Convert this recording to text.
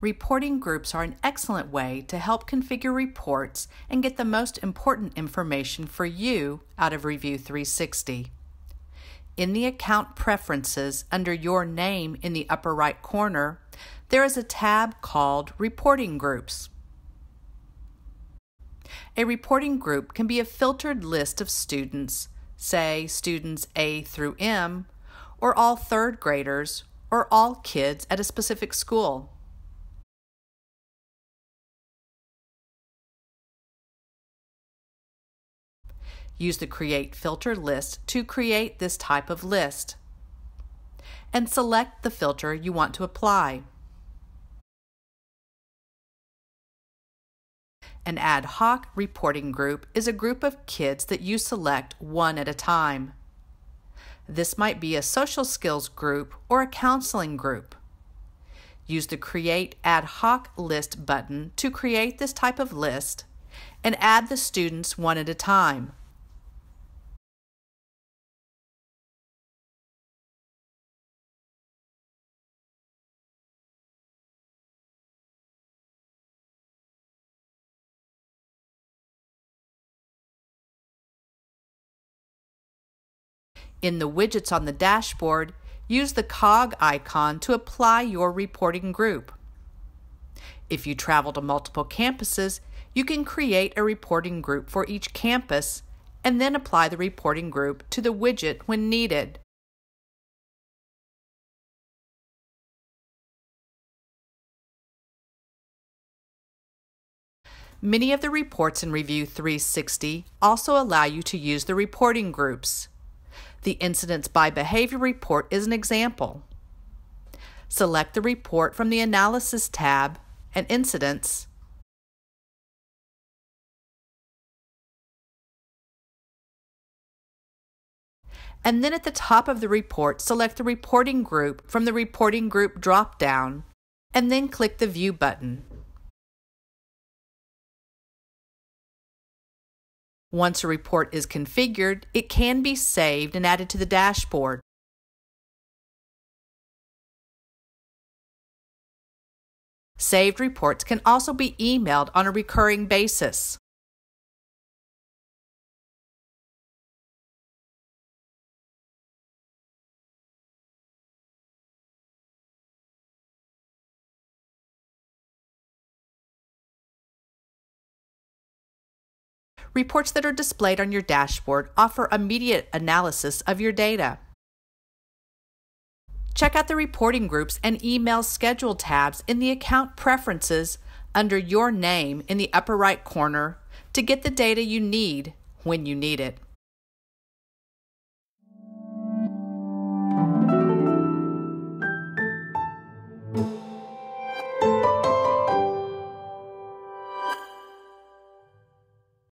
Reporting groups are an excellent way to help configure reports and get the most important information for you out of Review 360. In the Account Preferences under your name in the upper right corner, there is a tab called Reporting Groups. A reporting group can be a filtered list of students, say students A through M, or all third graders, or all kids at a specific school. Use the Create Filter list to create this type of list. And select the filter you want to apply. An ad hoc reporting group is a group of kids that you select one at a time. This might be a social skills group or a counseling group. Use the Create Ad Hoc List button to create this type of list and add the students one at a time. In the widgets on the dashboard, use the cog icon to apply your reporting group. If you travel to multiple campuses, you can create a reporting group for each campus and then apply the reporting group to the widget when needed. Many of the reports in Review 360 also allow you to use the reporting groups. The Incidents by Behavior report is an example. Select the report from the Analysis tab and Incidents. And then at the top of the report, select the reporting group from the Reporting Group drop-down, and then click the View button. Once a report is configured, it can be saved and added to the dashboard. Saved reports can also be emailed on a recurring basis. Reports that are displayed on your dashboard offer immediate analysis of your data. Check out the reporting groups and email schedule tabs in the account preferences under your name in the upper right corner to get the data you need when you need it.